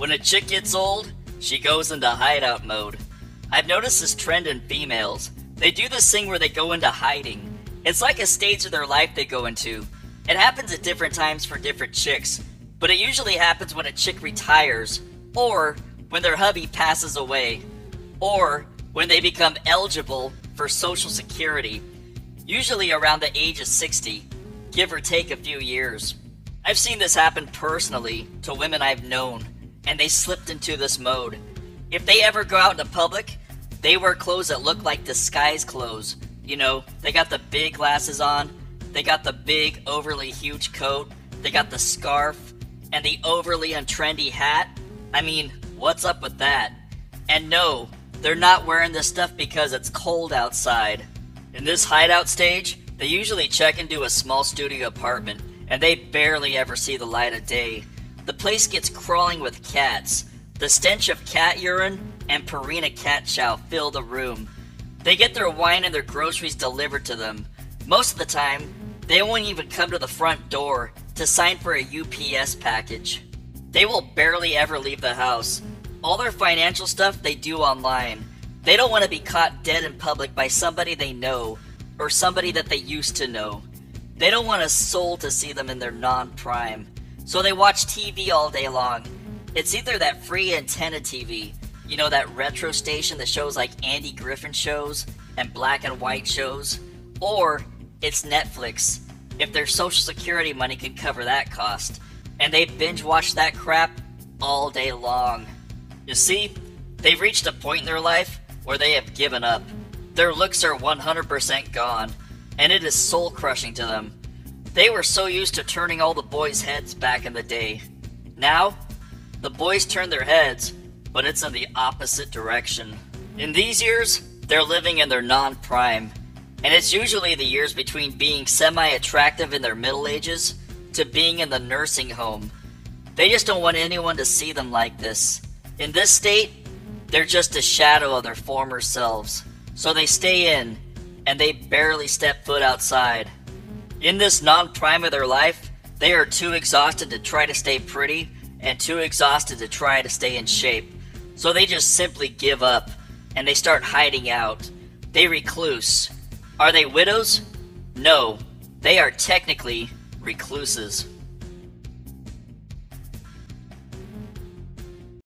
When a chick gets old, she goes into hideout mode. I've noticed this trend in females. They do this thing where they go into hiding. It's like a stage of their life they go into. It happens at different times for different chicks, but it usually happens when a chick retires, or when their hubby passes away, or when they become eligible for Social Security, usually around the age of 60, give or take a few years. I've seen this happen personally to women I've known, and they slipped into this mode. If they ever go out in the public, they wear clothes that look like disguise clothes. You know, they got the big glasses on, they got the big, overly huge coat, they got the scarf, and the overly untrendy hat. I mean, what's up with that? And no, they're not wearing this stuff because it's cold outside. In this hideout stage, they usually check into a small studio apartment, and they barely ever see the light of day. The place gets crawling with cats. The stench of cat urine and Purina cat chow fill the room. They get their wine and their groceries delivered to them. Most of the time, they won't even come to the front door to sign for a UPS package. They will barely ever leave the house. All their financial stuff they do online. They don't want to be caught dead in public by somebody they know or somebody that they used to know. They don't want a soul to see them in their non prime. So they watch TV all day long. It's either that free antenna TV, you know, that retro station that shows like Andy Griffith shows and black and white shows, or it's Netflix, if their social security money could cover that cost. And they binge watch that crap all day long. You see, they've reached a point in their life where they have given up. Their looks are 100% gone, and it is soul crushing to them. They were so used to turning all the boys' heads back in the day. Now, the boys turn their heads, but it's in the opposite direction. In these years, they're living in their non prime, and it's usually the years between being semi attractive in their middle ages to being in the nursing home. They just don't want anyone to see them like this. In this state, they're just a shadow of their former selves. So they stay in, and they barely step foot outside. In this non prime of their life, they are too exhausted to try to stay pretty and too exhausted to try to stay in shape. So they just simply give up and they start hiding out. They recluse. Are they widows? No, they are technically recluses.